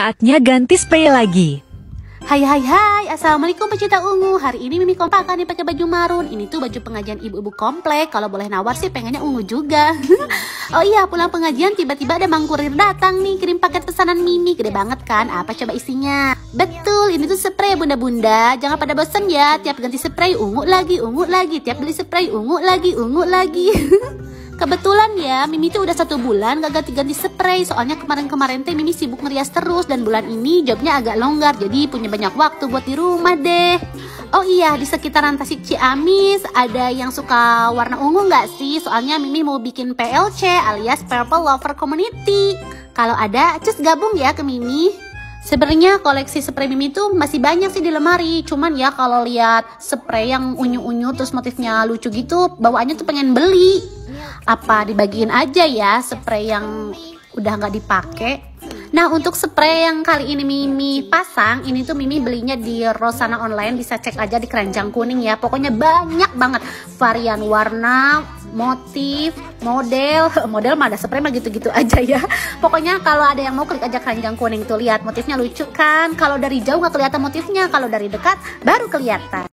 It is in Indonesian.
Saatnya ganti spray lagi. Hai hai hai, Assalamualaikum pecinta ungu. Hari ini Mimi kompak nih pakai baju marun? Ini tuh baju pengajian ibu-ibu komplek. Kalau boleh nawar sih pengennya ungu juga. Oh iya, pulang pengajian tiba-tiba ada mangkurir datang nih Kirim paket pesanan Mimi, gede banget kan? Apa coba isinya? Betul, ini tuh spray bunda-bunda. Jangan pada bosen ya, tiap ganti spray ungu lagi, ungu lagi. Tiap beli spray ungu lagi, ungu lagi Kebetulan ya, Mimi tuh udah satu bulan gak ganti-ganti spray Soalnya kemarin-kemarin teh Mimi sibuk ngerias terus Dan bulan ini jobnya agak longgar Jadi punya banyak waktu buat di rumah deh Oh iya, di sekitaran Tasik Ciamis Ada yang suka warna ungu gak sih? Soalnya Mimi mau bikin PLC alias Purple Lover Community Kalau ada, cus gabung ya ke Mimi Sebenarnya koleksi spray Mimi tuh masih banyak sih di lemari. Cuman ya kalau lihat spray yang unyu-unyu terus motifnya lucu gitu, bawaannya tuh pengen beli. Apa dibagiin aja ya spray yang udah nggak dipakai? Nah untuk spray yang kali ini Mimi pasang Ini tuh Mimi belinya di Rosana Online Bisa cek aja di keranjang kuning ya Pokoknya banyak banget varian warna motif, model, model mah ada spray mah gitu-gitu aja ya. Pokoknya kalau ada yang mau klik aja keranjang kuning tuh lihat motifnya lucu kan. Kalau dari jauh nggak kelihatan motifnya, kalau dari dekat baru kelihatan.